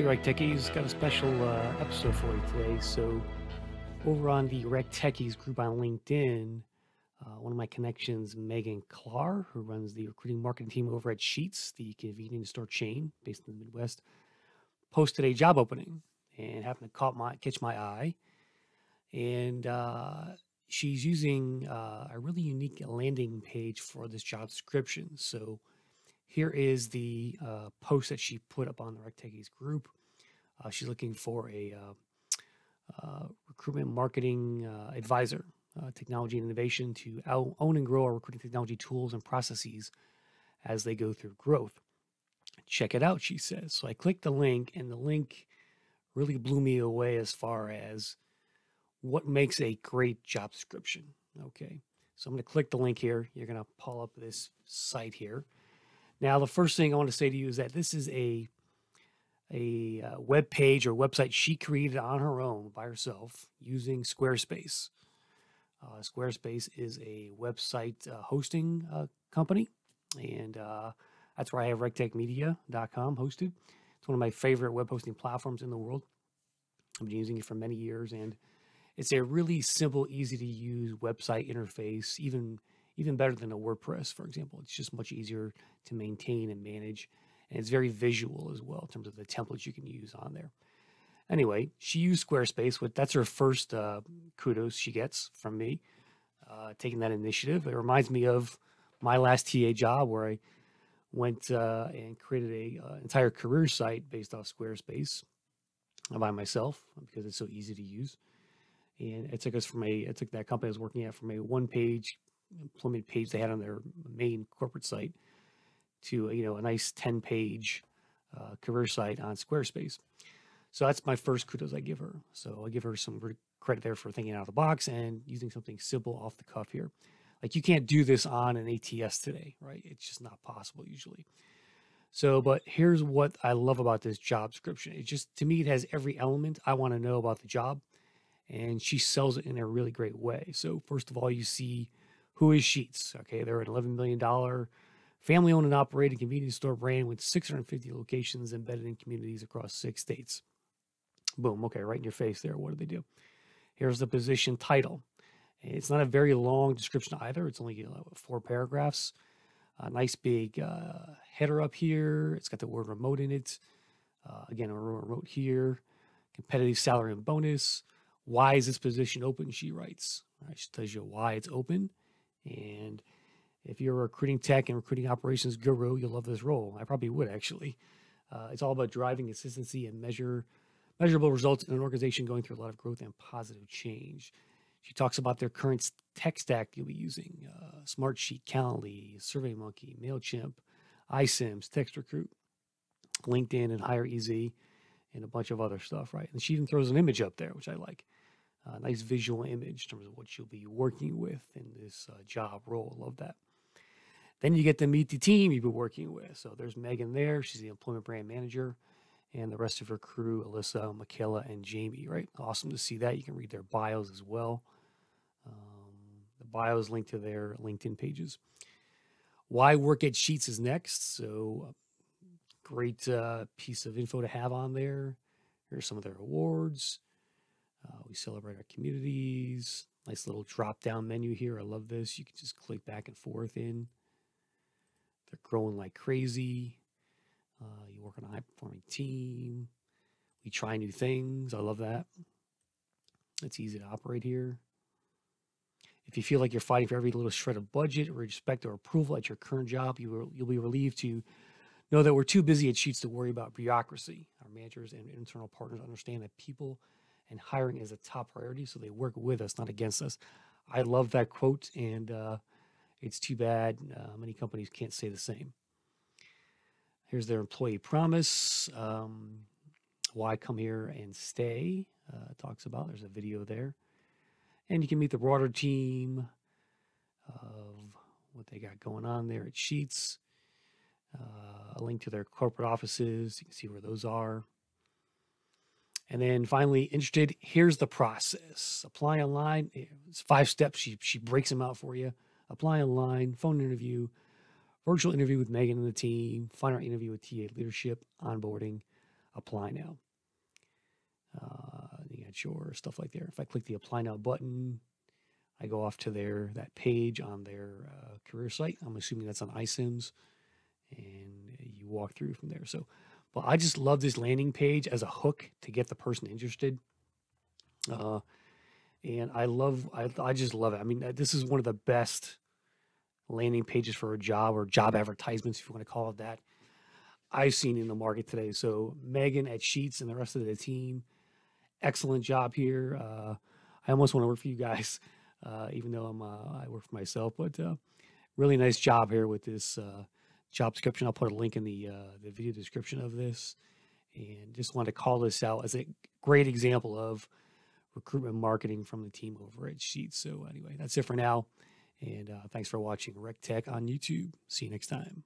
Hey, Rec Techies, got a special uh, episode for you today. So, over on the Rec Techies group on LinkedIn, uh, one of my connections, Megan Clar, who runs the recruiting marketing team over at Sheetz, the convenience store chain based in the Midwest, posted a job opening and happened to caught my catch my eye. And uh, she's using uh, a really unique landing page for this job description. So here is the uh, post that she put up on the Rec Techies group. Uh, she's looking for a uh, uh, recruitment marketing uh, advisor, technology and innovation to own and grow our recruiting technology tools and processes as they go through growth. Check it out, she says. So I clicked the link, and the link really blew me away as far as what makes a great job description. Okay, so I'm going to click the link here. You're going to pull up this site here. Now, the first thing I want to say to you is that this is a a uh, web page or website she created on her own by herself using Squarespace. Uh, Squarespace is a website uh, hosting uh, company, and uh, that's where I have rectechmedia.com hosted. It's one of my favorite web hosting platforms in the world. I've been using it for many years, and it's a really simple, easy to use website interface, even even better than a WordPress, for example. It's just much easier to maintain and manage, and it's very visual as well in terms of the templates you can use on there. Anyway, she used Squarespace. But that's her first uh, kudos she gets from me, uh, taking that initiative. It reminds me of my last TA job where I went uh, and created a uh, entire career site based off Squarespace by myself because it's so easy to use. And it took us from a, it took that company I was working at from a one page employment page they had on their main corporate site to, you know, a nice 10 page uh, career site on Squarespace. So that's my first kudos I give her. So I give her some re- credit there for thinking out of the box and using something simple off the cuff here. Like you can't do this on an ATS today, right? It's just not possible usually. So, but here's what I love about this job description. It just, to me, it has every element I want to know about the job. And she sells it in a really great way. So, first of all, you see who is Sheetz. Okay, they're an $11 million family owned and operated convenience store brand with 650 locations embedded in communities across six states. Boom. Okay, right in your face there. What do they do? Here's the position title. It's not a very long description either. It's only you know, four paragraphs. A nice big uh, header up here. It's got the word remote in it. Uh, again, a remote here. Competitive salary and bonus. Why is this position open? She writes. Right, she tells you why it's open. And if you're a recruiting tech and recruiting operations guru, you'll love this role. I probably would actually. Uh, it's all about driving consistency and measure measurable results in an organization going through a lot of growth and positive change. She talks about their current tech stack you'll be using uh, Smartsheet, Calendly, SurveyMonkey, MailChimp, iCIMS, TextRecruit, LinkedIn, and HireEZ, and a bunch of other stuff, right? And she even throws an image up there, which I like. A nice visual image in terms of what you'll be working with in this uh, job role. Love that. Then you get to meet the team you've been working with. So there's Megan there. She's the employment brand manager and the rest of her crew, Alyssa, Michaela, and Jamie, right? Awesome to see that. You can read their bios as well. Um, the bios linked to their LinkedIn pages. Why work at Sheetz is next. So, great uh, piece of info to have on there. Here's some of their awards. Uh, we celebrate our communities. Nice little drop down menu here. I love this. You can just click back and forth in. They're growing like crazy. Uh, you work on a high performing team. We try new things. I love that. It's easy to operate here. If you feel like you're fighting for every little shred of budget, or respect, or approval at your current job, you will, you'll be relieved to know that we're too busy at Sheetz to worry about bureaucracy. Our managers and internal partners understand that people and hiring is a top priority, so they work with us, not against us. I love that quote, and uh, it's too bad uh, many companies can't say the same. Here's their employee promise. Um, why come here and stay? Uh, talks about. There's a video there, and you can meet the broader team of what they got going on there at Sheetz. Uh, a link to their corporate offices. You can see where those are. And then finally, interested, here's the process. Apply online. It's five steps. She, she breaks them out for you. Apply online, phone interview, virtual interview with Megan and the team, final interview with TA leadership, onboarding, apply now. Uh, you got your stuff like there. If I click the apply now button, I go off to their that page on their uh, career site. I'm assuming that's on iCIMS, and you walk through from there. So, but I just love this landing page as a hook to get the person interested. Uh, and I love, I, I just love it. I mean, this is one of the best landing pages for a job or job advertisements, if you want to call it that, I've seen in the market today. So Megan at Sheetz and the rest of the team, excellent job here. Uh, I almost want to work for you guys, uh, even though I'm uh, I work for myself. But uh, really nice job here with this uh, job description. I'll put a link in the uh, the video description of this, and just want to call this out as a great example of recruitment marketing from the team over at Sheetz. So anyway, that's it for now. And uh, thanks for watching Rec Tech on YouTube. See you next time.